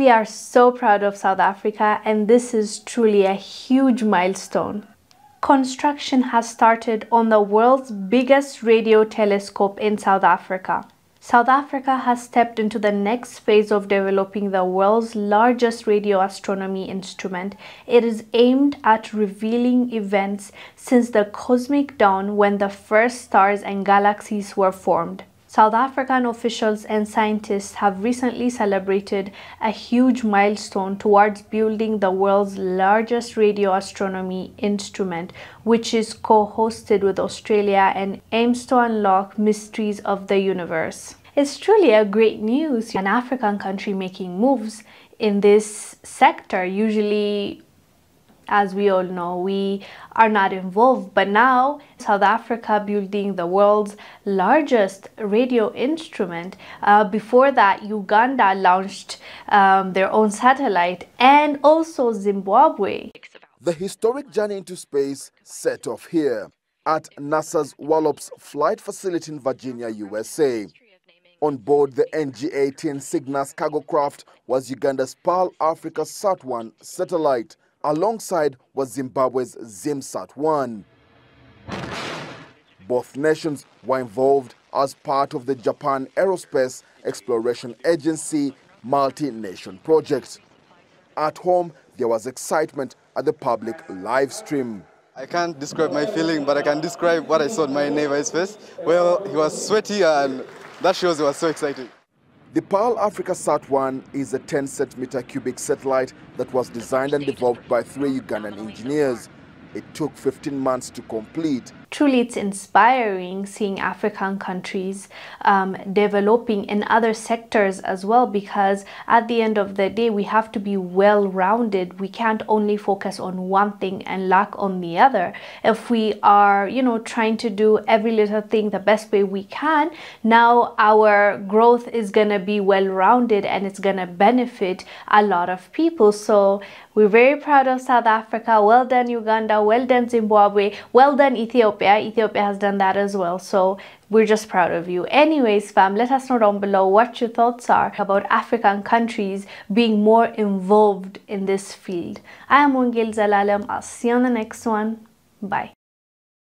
We are so proud of South Africa, and this is truly a huge milestone. Construction has started on the world's biggest radio telescope in South Africa. South Africa has stepped into the next phase of developing the world's largest radio astronomy instrument. It is aimed at revealing events since the cosmic dawn when the first stars and galaxies were formed. South African officials and scientists have recently celebrated a huge milestone towards building the world's largest radio astronomy instrument, which is co hosted with Australia and aims to unlock mysteries of the universe. It's truly a great news. An African country making moves in this sector usually as we all know, we are not involved. But now, South Africa building the world's largest radio instrument. Uh, before that, Uganda launched um, their own satellite, and also Zimbabwe. The historic journey into space set off here at NASA's Wallops Flight Facility in Virginia, USA. On board the NG-18 Cygnus cargo craft was Uganda's Pearl Africa Sat-1 satellite, Alongside was Zimbabwe's ZimSat-1. Both nations were involved as part of the Japan Aerospace Exploration Agency multi-nation project. At home, there was excitement at the public live stream. I can't describe my feeling, but I can describe what I saw on my neighbor's face. Well, he was sweaty and that shows he was so excited. The Pearl Africa Sat-1 is a 10 centimeter cubic satellite that was designed and developed by three Ugandan engineers. It took 15 months to complete truly it's inspiring seeing African countries um, developing in other sectors as well because at the end of the day we have to be well rounded we can't only focus on one thing and lack on the other. If we are you know trying to do every little thing the best way we can now our growth is going to be well rounded and it's going to benefit a lot of people. So we're very proud of South Africa. Well done Uganda. Well done Zimbabwe. Well done Ethiopia Ethiopia. Ethiopia has done that as well. So we're just proud of you. Anyways, fam, let us know down below what your thoughts are about African countries being more involved in this field. I am Wongel Zelalem. I'll see you on the next one. Bye.